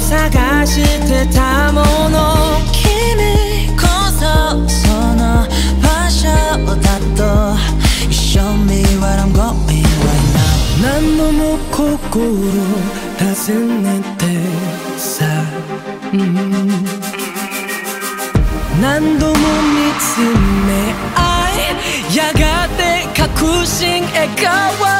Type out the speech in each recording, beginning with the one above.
探してたもの。君こそその場所だと You show me what I'm going right now 何度も心尋ねてさ、うん。何度も見つめ合い。やがて確信へ変わっ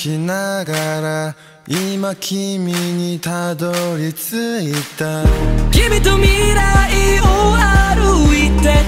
きながら今君にたどり着いた。君と未来を歩いて